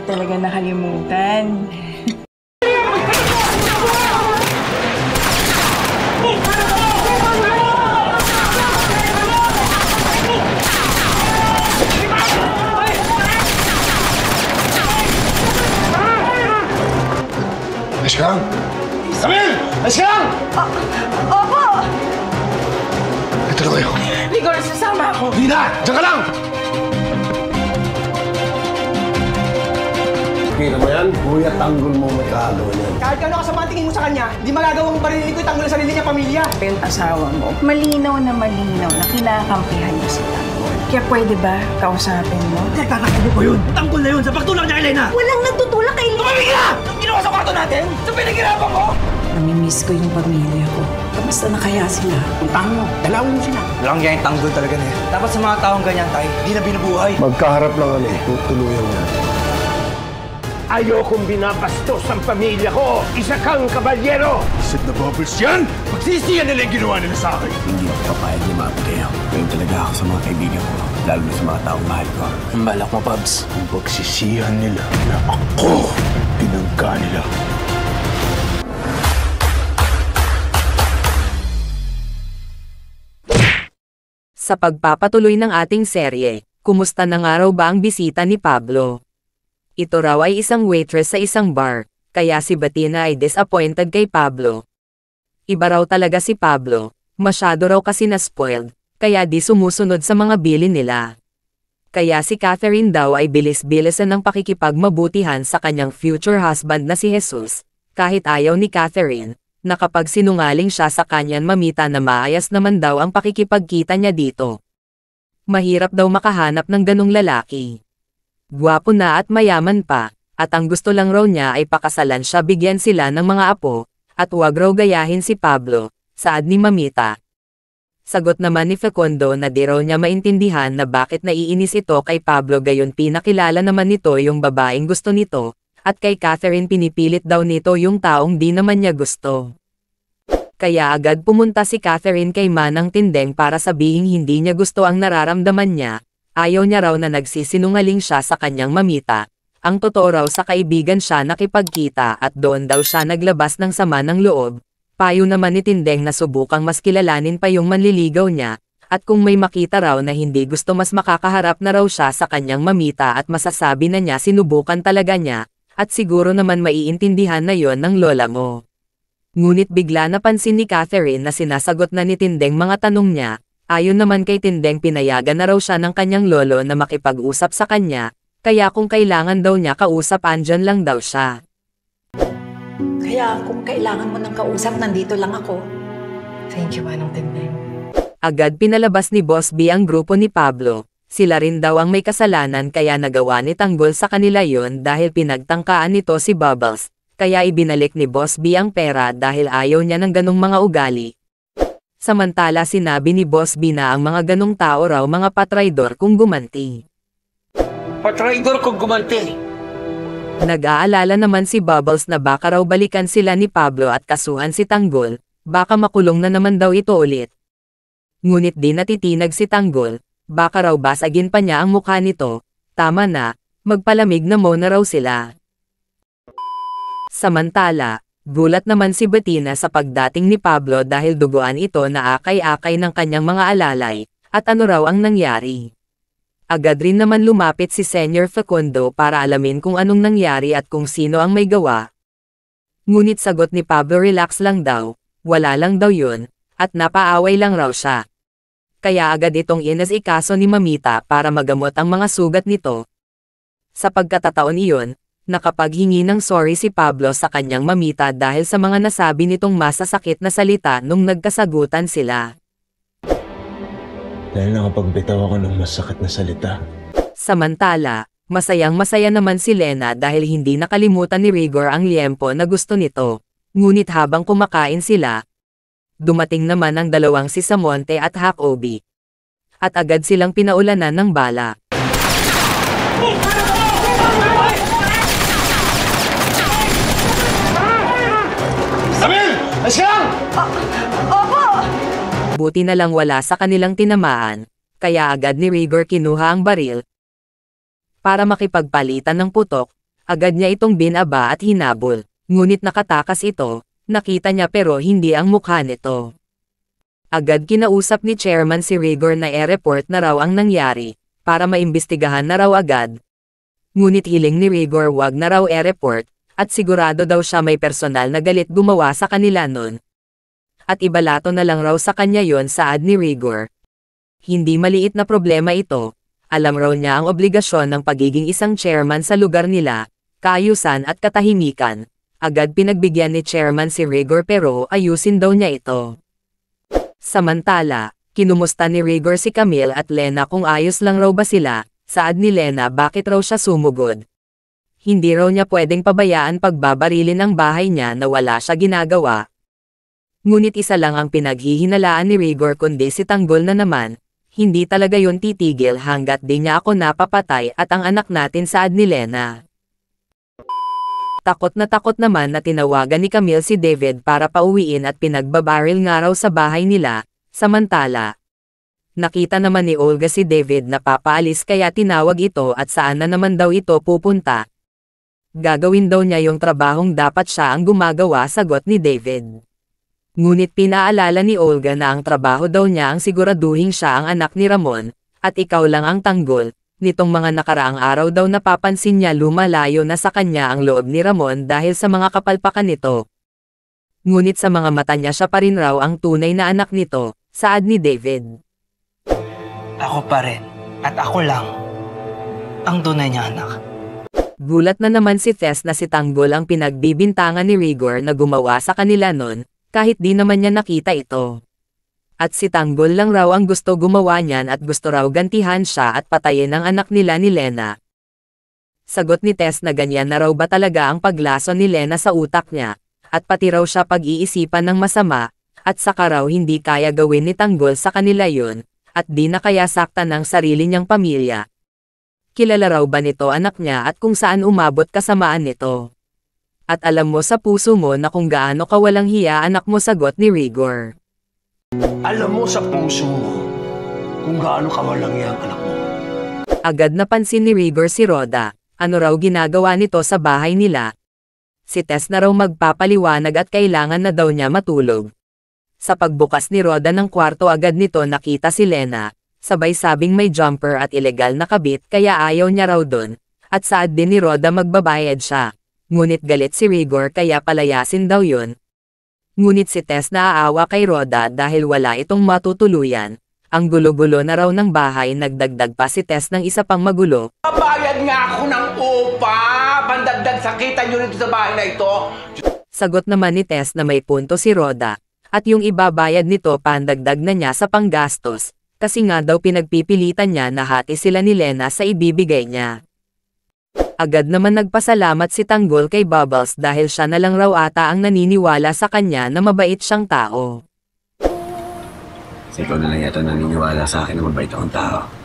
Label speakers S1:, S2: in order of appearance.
S1: mo talaga nakalimutan.
S2: Ayos ka lang! Camille! Ayos ka lang!
S1: Opo!
S2: Ito na kayo.
S1: Ligor, sasama ako.
S2: Hindi na! Diyan ka lang! Kita mo yan? Kuya, tanggol mo may kagawin yan.
S3: Kahit ano kasama tingin mo sa kanya, hindi magagawang barilin ko itanggol ang sarili niya pamilya.
S1: Yung asawa mo, malinaw na malinaw na kinakampihan niya si Tanggol. Kaya pwede ba kausapin mo?
S3: Nagtatakbo ko yun. Tanggol na yun sa pagtulak niya Elena.
S1: Walang nagtutulak kay Lina!
S3: Tumamig ka! Ginawa sa kwarto natin? Sa pinaghirapan ko?
S1: Namimiss ko yung pamilya ko. Kamusta na kaya sila?
S3: Puntahan mo. Dalawin mo sila. Walang yan yung tanggol talaga na yan. Dapat sa mga taong ganyan tayo, hindi na binubuhay.
S2: Magkaharap lang kami. Tutuluyan mo.
S4: Ayokong binabastos ang pamilya ko. Isa kang kabalyero.
S2: Isip na bubbles yan!
S4: Pagsisiyan nila yung ginawa nila sa akin.
S5: Hindi ako papayag na maapit kayo. Ngayon talaga ako sa mga kaibigan ko, lalo na sa mga taong mahal ko. Ang balak mo, Pabs.
S4: Kung pagsisihan nila na ako tinangka nila.
S6: Sa pagpapatuloy ng ating serye, kumusta na nga raw ba ang bisita ni Pablo? Ito raw ay isang waitress sa isang bar, kaya si Batina ay disappointed kay Pablo. Iba raw talaga si Pablo, masyado raw kasi na-spoiled, kaya di sumusunod sa mga bilin nila. Kaya si Catherine daw ay bilis-bilisan ng pakikipagmabutihan sa kanyang future husband na si Jesus, kahit ayaw ni Catherine, na kapag sinungaling siya sa kanyan mamita na maayas naman daw ang pakikipagkita niya dito. Mahirap daw makahanap ng ganong lalaki. Gwapo na at mayaman pa, at ang gusto lang raw niya ay pakasalan siya bigyan sila ng mga apo, at huwag raw gayahin si Pablo, saad ni Mamita. Sagot naman ni Fecondo na di raw niya maintindihan na bakit naiinis ito kay Pablo gayon pinakilala naman nito yung babaeng gusto nito, at kay Catherine pinipilit daw nito yung taong di naman niya gusto. Kaya agad pumunta si Catherine kay Manang Tindeng para sabihing hindi niya gusto ang nararamdaman niya, ayaw niya raw na nagsisinungaling siya sa kanyang mamita. Ang totoo raw sa kaibigan siya nakipagkita at doon daw siya naglabas ng sama ng loob. Payo naman ni Tindeng na subukang mas kilalanin pa yung manliligaw niya, at kung may makita raw na hindi gusto mas makakaharap na raw siya sa kanyang mamita at masasabi na niya sinubukan talaga niya, at siguro naman maiintindihan na yon ng lola mo. Ngunit bigla napansin ni Catherine na sinasagot na ni Tindeng mga tanong niya, ayon naman kay Tindeng pinayagan na raw siya ng kanyang lolo na makipag-usap sa kanya, kaya kung kailangan daw niya kausap andyan lang daw siya.
S7: Kaya kung kailangan mo ng kausap, nandito lang ako. Thank you, Manong Tindeng.
S6: Agad pinalabas ni Boss B ang grupo ni Pablo. Sila rin daw ang may kasalanan kaya nagawa ni Tanggol sa kanila yon dahil pinagtangkaan nito si Bubbles. Kaya ibinalik ni Boss B ang pera dahil ayaw niya ng ganong mga ugali. Samantala sinabi ni Boss B na ang mga ganong tao raw mga patraidor kung gumanti.
S4: Patraidor kong gumanti.
S6: Nag-aalala naman si Bubbles na baka raw balikan sila ni Pablo at kasuhan si Tanggol, baka makulong na naman daw ito ulit. Ngunit di natitinag si Tanggol, baka raw basagin pa niya ang mukha nito, tama na, magpalamig na mo na raw sila. Samantala, gulat naman si Bettina sa pagdating ni Pablo dahil duguan ito na akay-akay ng kanyang mga alalay, at ano raw ang nangyari. Agad rin naman lumapit si Senyor Facundo para alamin kung anong nangyari at kung sino ang may gawa. Ngunit sagot ni Pablo relax lang daw, wala lang daw yun, at napaaway lang raw siya. Kaya agad itong inasikaso ni Mamita para magamot ang mga sugat nito. Sa pagkatataon iyon, nakapaghingi ng sorry si Pablo sa kanyang mamita dahil sa mga nasabi nitong masasakit na salita nung nagkasagutan sila.
S5: Dahil nakapagbitaw ako ng masakit na salita.
S6: Samantala, masayang masaya naman si Lena dahil hindi nakalimutan ni Rigor ang liempo na gusto nito. Ngunit habang kumakain sila, dumating naman ang dalawang si Samonte at Hakobi. At agad silang pinaulanan ng bala. Buti na lang wala sa kanilang tinamaan, kaya agad ni Rigor kinuha ang baril. Para makipagpalitan ng putok, Agad niya itong binaba at hinabol, ngunit nakatakas ito, nakita niya pero hindi ang mukha nito. Agad kinausap ni chairman si Rigor na e-report na raw ang nangyari, para maimbestigahan na raw agad. Ngunit hiling ni Rigor wag na raw e-report, at sigurado daw siya may personal na galit gumawa sa kanila nun. At ibalato na lang raw sa kanya yon sa ad ni Rigor. Hindi maliit na problema ito, alam raw niya ang obligasyon ng pagiging isang chairman sa lugar nila, kaayusan at katahimikan. Agad pinagbigyan ni chairman si Rigor pero ayusin daw niya ito. Samantala, kinumusta ni Rigor si Camille at Lena kung ayos lang raw ba sila, saad ni Lena bakit raw siya sumugod. Hindi raw niya pwedeng pabayaan pagbabarilin ang bahay niya na wala siya ginagawa. Ngunit isa lang ang pinaghihinalaan ni Rigor kundi si Tanggol na naman, hindi talaga yon titigil hanggat di niya ako napapatay at ang anak natin saad ni Lena. Takot na takot naman na tinawagan ni Camille si David para pauwiin at pinagbabaril nga raw sa bahay nila, samantala. Nakita naman ni Olga si David na papaalis kaya tinawag ito at saan na naman daw ito pupunta. Gagawin daw niya yung trabahong dapat siya ang gumagawa sagot ni David. Ngunit pinaalala ni Olga na ang trabaho daw niya ang siguraduhin siya ang anak ni Ramon, at ikaw lang ang tanggol, nitong mga nakaraang araw daw napapansin niya lumalayo na sa kanya ang loob ni Ramon dahil sa mga kapalpakan nito. Ngunit sa mga mata niya siya pa rin raw ang tunay na anak nito, saad ni David.
S3: Ako pa rin. At ako lang. Ang tunay niya anak.
S6: Gulat na naman si Tess na si Tanggol ang pinagbibintangan ni Rigor na gumawa sa kanila nun, kahit di naman niya nakita ito. At si Tanggol lang raw ang gusto gumawa niyan at gusto raw gantihan siya at patayin ang anak nila ni Lena. Sagot ni Tess na ganyan na raw ba talaga ang paglason ni Lena sa utak niya, at pati raw siya pag-iisipan ng masama, at saka raw hindi kaya gawin ni Tanggol sa kanila yun, at di na kaya saktan ng sarili niyang pamilya. Kilala raw ba nito anak niya at kung saan umabot kasamaan nito? At alam mo sa puso mo na kung gaano kawalang hiya anak mo sagot ni Rigor.
S2: Alam mo sa puso mo kung gaano kawalang yang anak mo.
S6: Agad napansin ni Rigor si Roda, ano raw ginagawa nito sa bahay nila. Si Tess na raw magpapaliwanag at kailangan na daw niya matulog. Sa pagbukas ni Roda ng kwarto agad nito nakita si Lena, sabay sabing may jumper at ilegal na kabit kaya ayaw niya raw dun, at saad din ni Roda magbabayad siya. Ngunit galit si Rigor kaya palayasin daw yun. Ngunit si Tess naaawa kay Roda dahil wala itong matutuluyan. Ang gulo-gulo na raw ng bahay nagdagdag pa si Tess ng isa pang magulo,
S8: Bayad nga ako ng upa! Pandagdag sakitan nyo rito sa bahay na ito!
S6: Sagot naman ni Tess na may punto si Roda, at yung ibabayad nito pandagdag na niya sa panggastos, kasi nga daw pinagpipilitan niya na hati sila ni Lena sa ibibigay niya. Agad naman nagpasalamat si Tanggol kay Bubbles dahil siya na lang raw ata ang naniniwala sa kanya na mabait siyang tao.
S5: Kasi ikaw na lang yata naniniwala sa akin na mabait akong tao.